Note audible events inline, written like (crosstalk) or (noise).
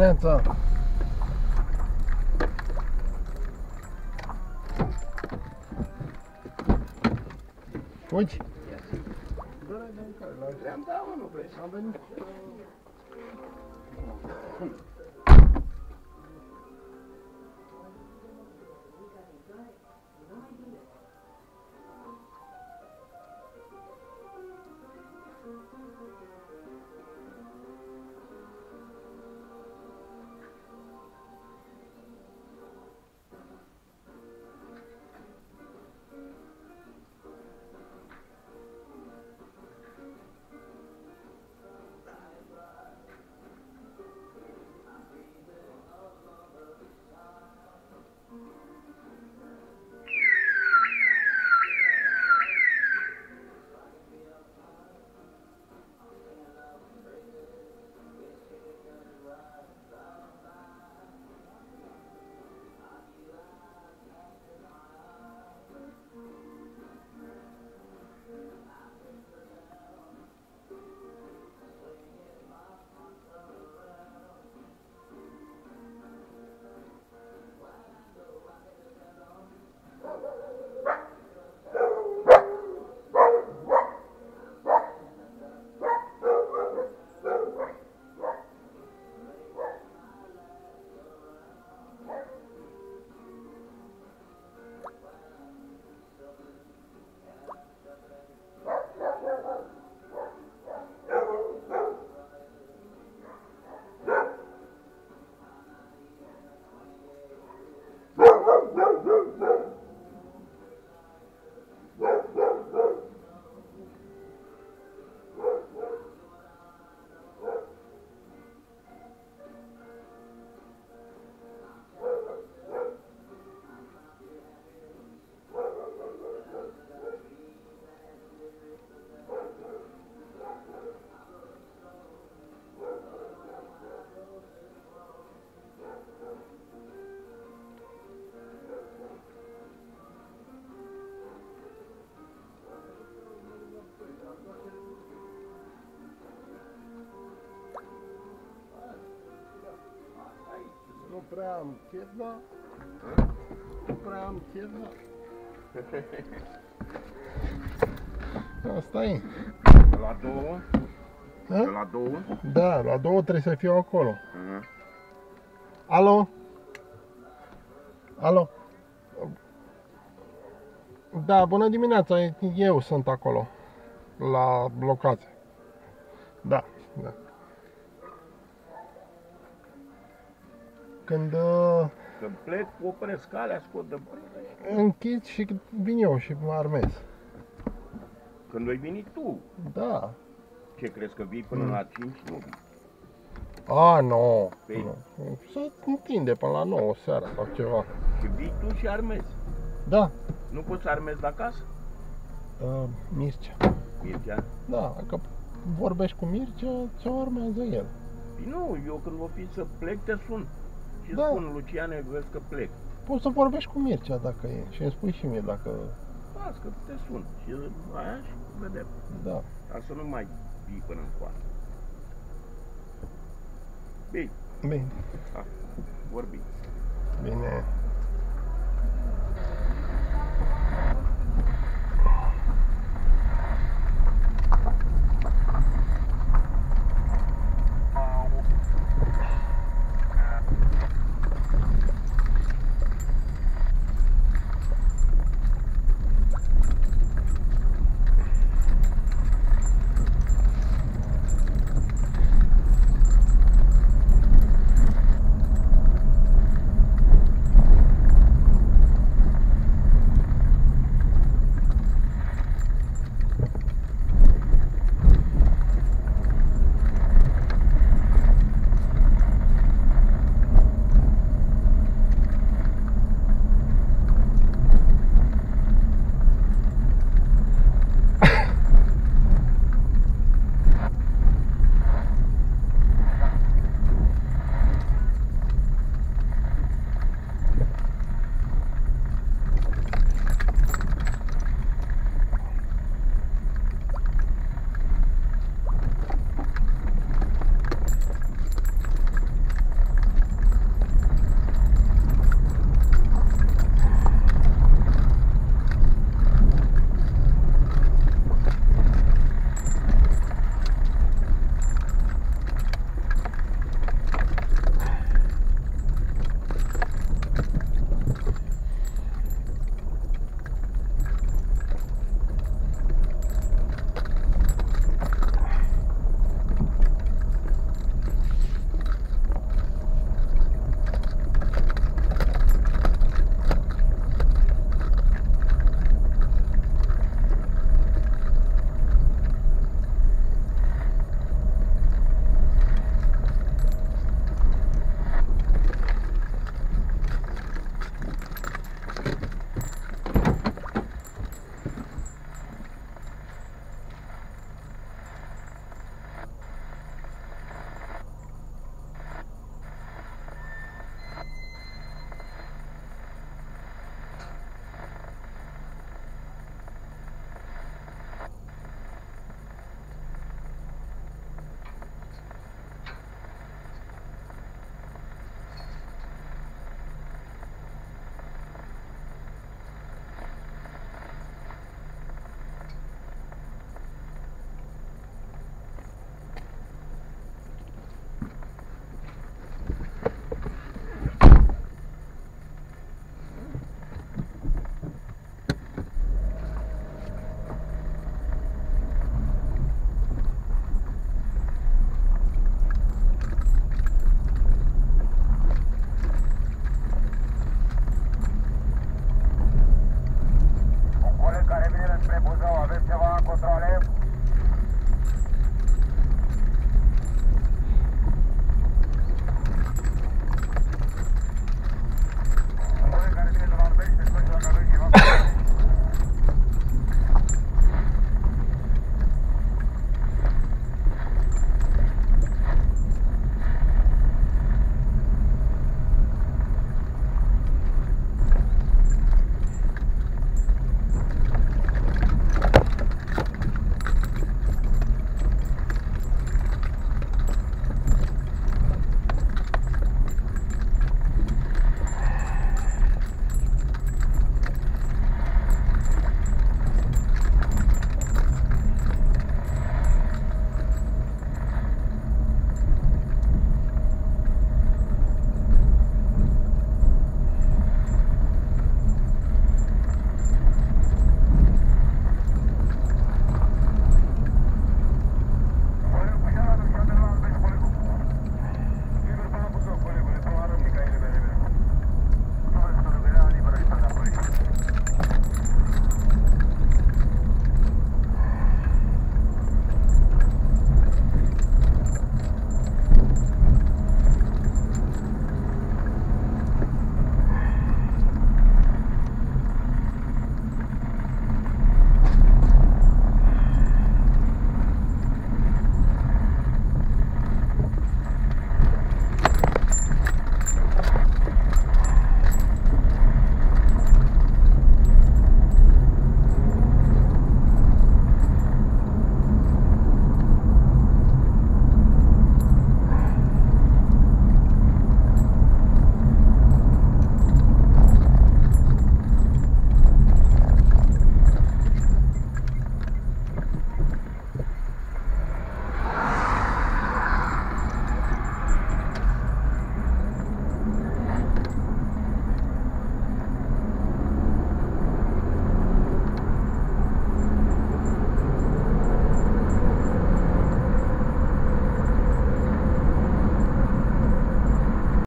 Então. Onde? Grandão, cara. Grandão, não precisava. Prea am chef, da? Nu prea am chef, da? (laughs) Asta e. La două? Ha? La două? Da, la două trebuie să fiu acolo. Aha. Alo? Alo? Da, bună dimineața, eu sunt acolo, la locație. Da, da. Când uh, Când plec, opresc calea, scot de bani. închid și vin eu și mă armez. Când vei veni tu, Da. ce crezi că vii până Mm. la 5? Nu vii. A, nu. Păi- nu. Se întinde până la 9 seara sau ceva. Și vii tu și armezi. Da. Nu poți să armezi de acasă? Uh, Mircea. Mircea? Da, dacă vorbești cu Mircea, ce urmează el. Păi nu, eu când o fi să plec, te sun. Și Da. spun, Luciane, vezi că plec. Poți să vorbești cu Mircea dacă e și îmi spui și mie dacă... Las că te sun. Și aia și vedem. Da. Dar să nu mai vii până în coasă. Bine, Bine. vorbim. Bine.